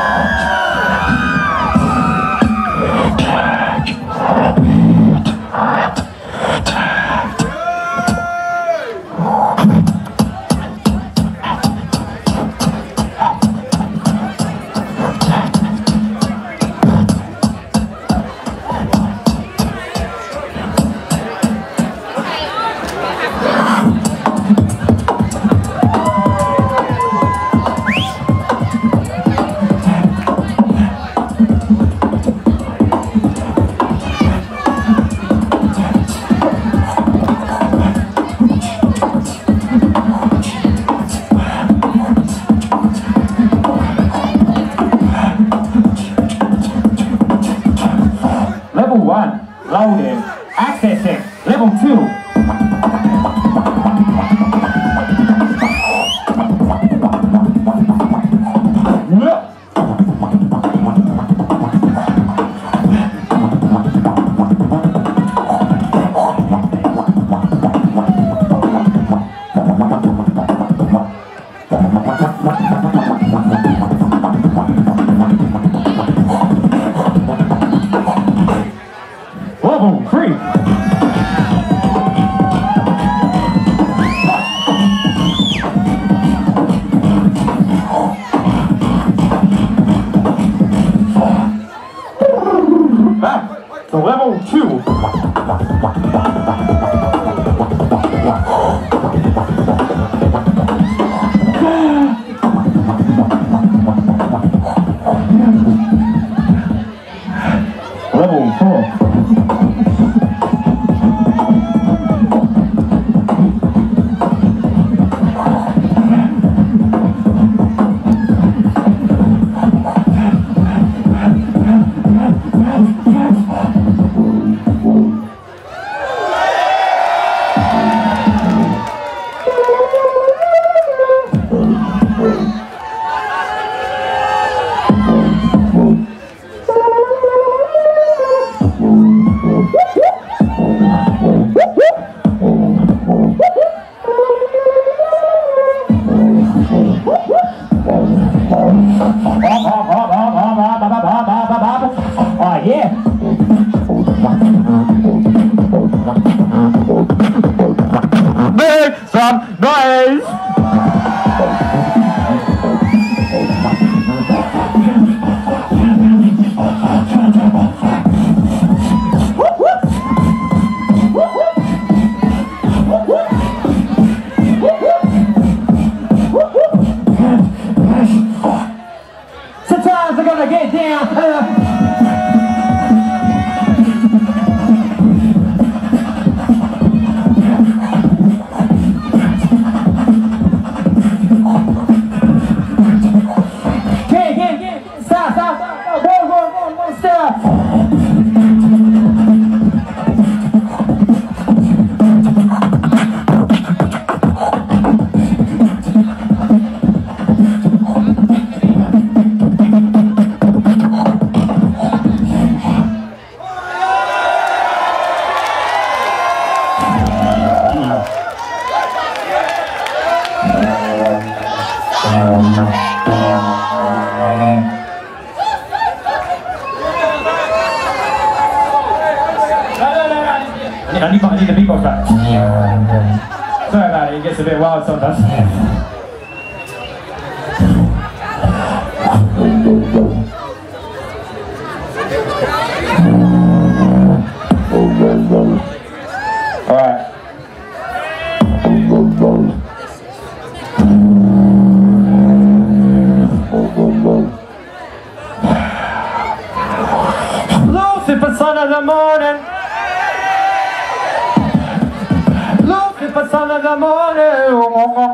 Level 1, loading, accessing. Level 2, to level 2. Level 4. Some noise. I need, I need the back. Sorry about it, it gets a bit wild sometimes. Alright. Lucifer, son of the morning. Lucifer, son of the morning.